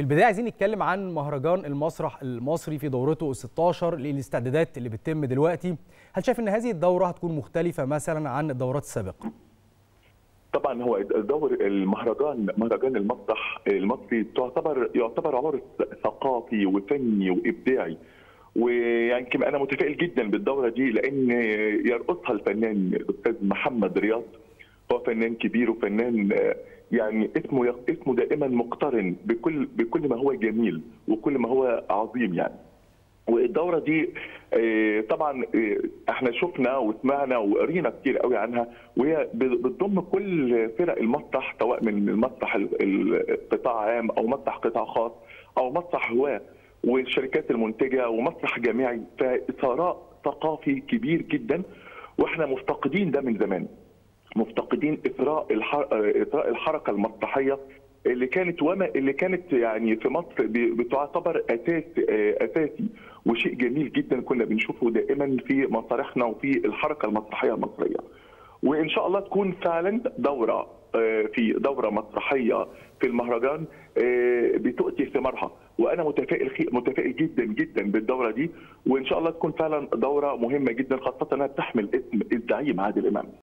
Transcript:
في البداية عايزين نتكلم عن مهرجان المسرح المصري في دورته ال 16 للاستعدادات اللي بتتم دلوقتي. هل شايف إن هذه الدورة هتكون مختلفة مثلا عن الدورات السابقة؟ طبعا هو دور المهرجان مهرجان المسرح المصري تعتبر يعتبر عرس ثقافي وفني وإبداعي. ويمكن أنا متفائل جدا بالدورة دي لأن يرقصها الفنان الأستاذ محمد رياض. هو فنان كبير وفنان يعني اسمه اسمه دائما مقترن بكل بكل ما هو جميل وكل ما هو عظيم يعني. والدورة دي طبعا إحنا شفنا وسمعنا وقرينا كتير قوي عنها وهي بتضم كل فرق المسرح سواء من المسرح القطاع عام أو مسرح قطاع خاص أو مسرح هواه والشركات المنتجة ومسرح جامعي. فثراء ثقافي كبير جدا وإحنا مفتقدين ده من زمان. مفتقدين إثراء إثراء الحركة المسرحية اللي كانت وما اللي كانت يعني في مصر بتعتبر أساس أساسي وشيء جميل جدا كنا بنشوفه دائما في مسارحنا وفي الحركة المسرحية المصرية. وإن شاء الله تكون فعلا دورة في دورة مسرحية في المهرجان بتؤتي ثمارها وأنا متفائل متفائل جدا جدا بالدورة دي وإن شاء الله تكون فعلا دورة مهمة جدا خاصة إنها بتحمل اسم الزعيم عادل إمام.